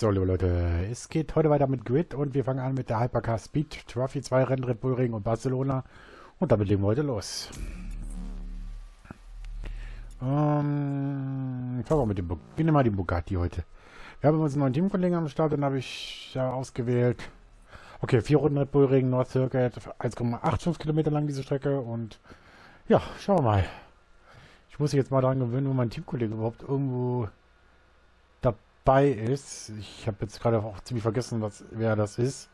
So, liebe Leute, es geht heute weiter mit Grid und wir fangen an mit der Hypercar Speed Trophy 2 Rennen Red Bull Ring und Barcelona und damit legen wir heute los. Ähm, fangen wir mit dem Bu wir nehmen mal Bugatti heute. Wir haben uns einen neuen Teamkollegen am Start, den habe ich ja ausgewählt. Okay, vier Runden Red Bull Ring, North Circuit, 1,85 Kilometer lang diese Strecke und ja, schauen wir mal. Ich muss mich jetzt mal daran gewöhnen, wo mein Teamkollege überhaupt irgendwo dabei ist. Ich habe jetzt gerade auch ziemlich vergessen, was, wer das ist.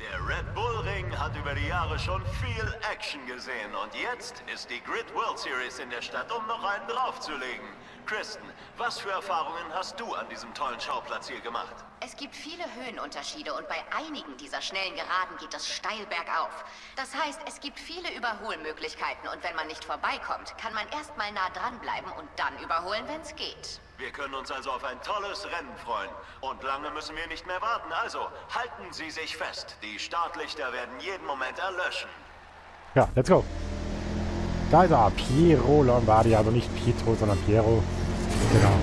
Der Red Bull Ring hat über die Jahre schon viel Action gesehen und jetzt ist die Grid World Series in der Stadt, um noch einen draufzulegen. Kristen, was für Erfahrungen hast du an diesem tollen Schauplatz hier gemacht? Es gibt viele Höhenunterschiede und bei einigen dieser schnellen Geraden geht es steil bergauf. Das heißt, es gibt viele Überholmöglichkeiten und wenn man nicht vorbeikommt, kann man erstmal nah dranbleiben und dann überholen, wenn es geht. Wir können uns also auf ein tolles Rennen freuen. Und lange müssen wir nicht mehr warten. Also, halten Sie sich fest. Die Startlichter werden jeden Moment erlöschen. Ja, let's go. Da ist er, Piero Lombardi, also nicht Pietro, sondern Piero. Genau.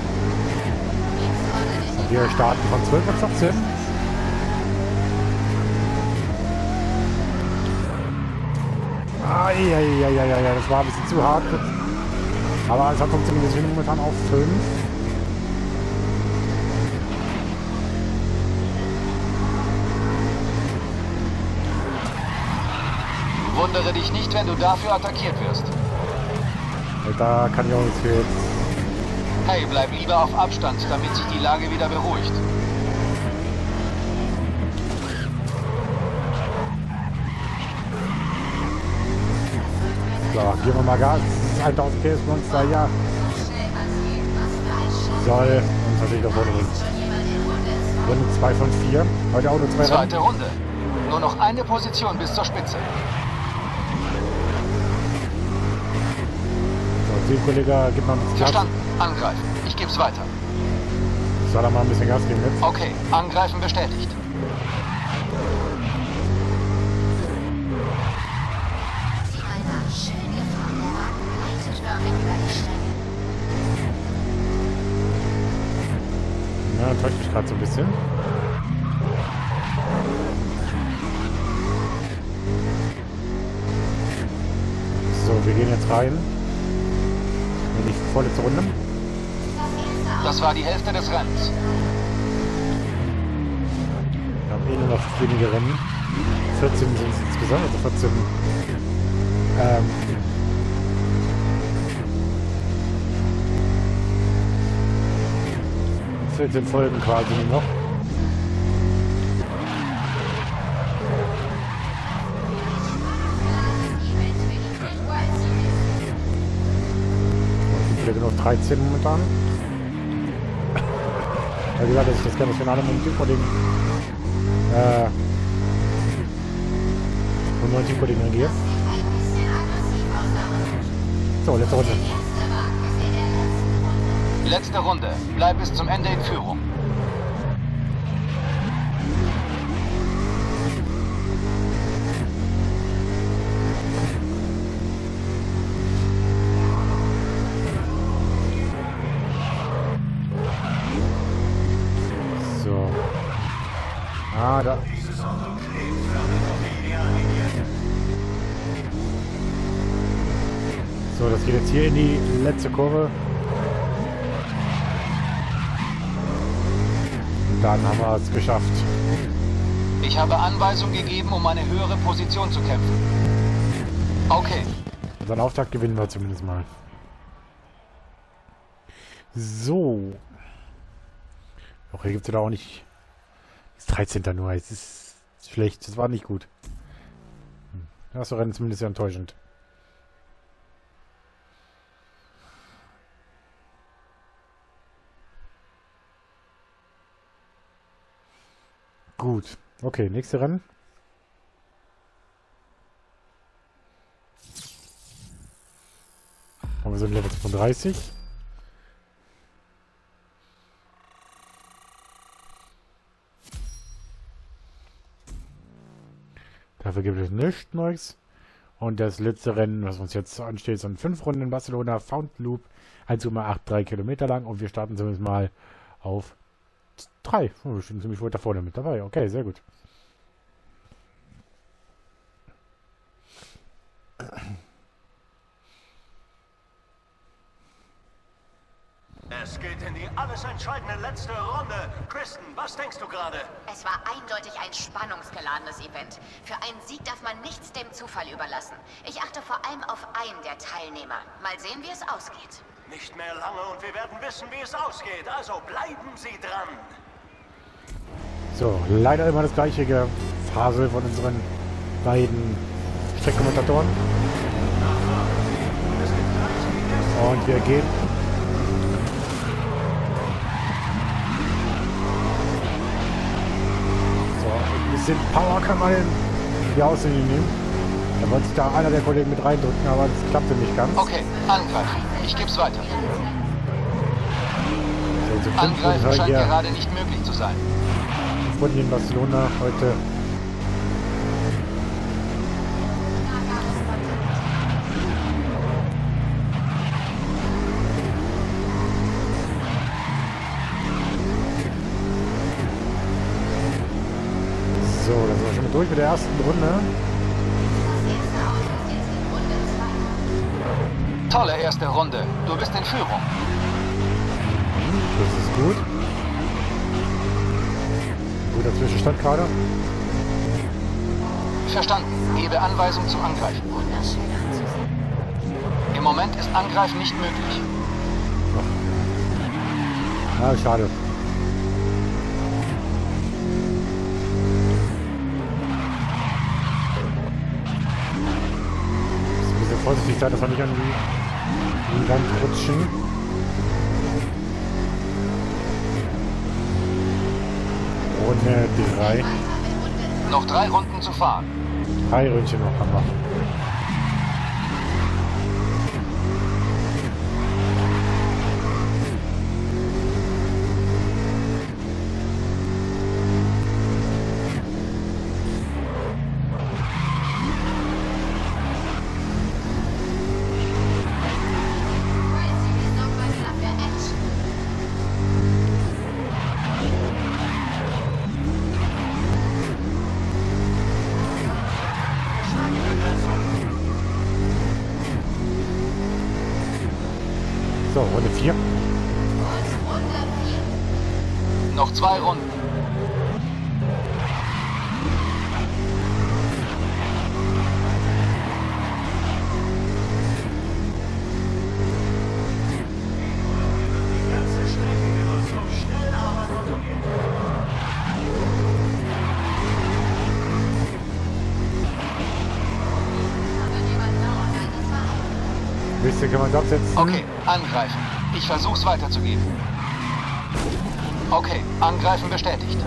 Und wir starten von 12 auf 14. Eieieiei, das war ein bisschen zu hart. Aber es hat funktioniert. Wir sind momentan auf 5. Wundere dich nicht, wenn du dafür attackiert wirst. Da kann ich auch nichts für jetzt. Hey, bleib lieber auf Abstand, damit sich die Lage wieder beruhigt. So, geben wir mal Gas. Das ist 1000 PS Monster, ja. Soll uns natürlich nach vorne bringen. Runde 2 von 4. Heute Auto 2 Zweite Runde. Nur noch eine Position bis zur Spitze. So, Teamkollege, gib mal ein bisschen Gas. Verstanden. Angreifen. Ich geb's weiter. Soll er mal ein bisschen Gas geben jetzt? Okay, angreifen bestätigt. Ja, enttäuscht mich gerade so ein bisschen. So, wir gehen jetzt rein. Vorletzte Runde. Das war die Hälfte des Rennens. Wir haben eh nur noch wenige Rennen. 14 sind es insgesamt, also 14. Ähm, Folgen quasi noch. 13 momentan. Wie gesagt, das gerne das Finale mit dem äh, vom neuen Teamkollegen angehe. So, letzte Runde. Letzte Runde. Bleib bis zum Ende in Führung. Ah, da. So, das geht jetzt hier in die letzte Kurve. Und dann haben wir es geschafft. Ich habe Anweisung gegeben, um eine höhere Position zu kämpfen. Okay, Unseren Auftakt gewinnen wir zumindest mal. So. Auch hier gibt es ja auch nicht. Das 13. nur. Es ist schlecht. Das war nicht gut. Hm. Das Rennen zumindest ja enttäuschend. Gut. Okay, nächste Rennen. Und wir sind Level 35. gibt es nichts Neues. Und das letzte Rennen, was uns jetzt ansteht, sind fünf Runden in Barcelona, Found Loop, 1,83 Kilometer lang. Und wir starten zumindest mal auf drei. Oh, wir stehen ziemlich weit da vorne mit dabei. Okay, sehr gut. Es geht in die alles entscheidende letzte Runde. Kristen, was denkst du gerade? Es war eindeutig ein spannungsgeladenes Event. Für einen Sieg darf man nichts dem Zufall überlassen. Ich achte vor allem auf einen der Teilnehmer. Mal sehen, wie es ausgeht. Nicht mehr lange und wir werden wissen, wie es ausgeht. Also bleiben Sie dran. So, leider immer das gleiche Gefasel von unseren beiden Streckkommentatoren. Und wir gehen So, ein bisschen Power kann man hier aussehen nehmen. Da wollte sich da einer der Kollegen mit reindrücken, aber das klappte nicht ganz. Okay, angreifen. Ich geb's weiter. So, zu fünf Angreifen scheint hier gerade nicht möglich zu sein. Runden in Barcelona heute. So, dann sind wir schon mal durch mit der ersten Runde. Tolle erste Runde. Du bist in Führung. Das ist gut. Guter Zwischenstand gerade. Verstanden. Gebe Anweisung zum Angreifen. Im Moment ist Angreifen nicht möglich. Ah, schade. Vorsichtig sein, dass wir nicht an die, die Wand rutschen. Runde 3. Noch drei Runden zu fahren. Drei Ründchen noch haben wir. Runde 4. Noch zwei Runden. Bisschen kann man es absetzen. Okay, angreifen. Ich versuch's weiterzugeben. Okay, angreifen bestätigt.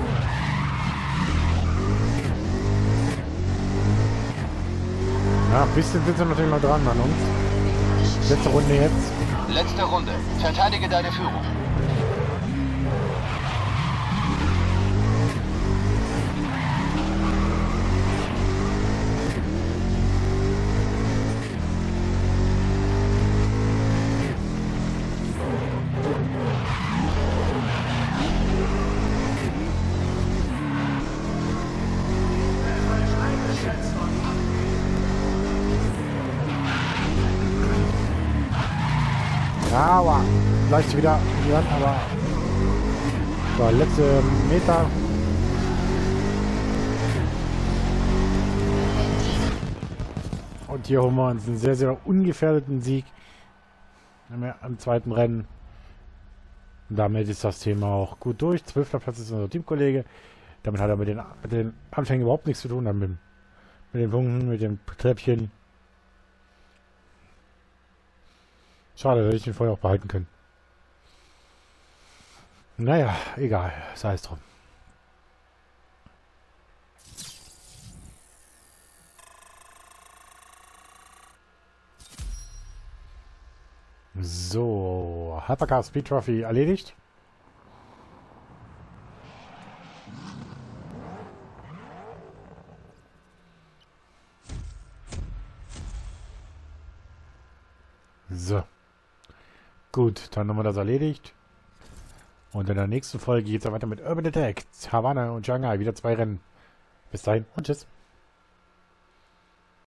Ja, ein bisschen sind sie natürlich noch dran an uns. Letzte Runde jetzt. Letzte Runde. Verteidige deine Führung. Ja, aber leicht wieder dran, aber so, letzte Meter. Und hier holen wir uns einen sehr, sehr ungefährdeten Sieg am zweiten Rennen. Und damit ist das Thema auch gut durch. Zwölfter Platz ist unser Teamkollege. Damit hat er mit den, mit den Anfängen überhaupt nichts zu tun. Dann mit, mit den Punkten, mit dem Treppchen. Schade, hätte ich den vorher auch behalten können. Naja, egal. Sei es drum. So, Hypercar Speed Trophy erledigt. So. Gut, dann haben wir das erledigt. Und in der nächsten Folge geht es weiter mit Urban Attack, Havana und Shanghai. Wieder zwei Rennen. Bis dahin und tschüss.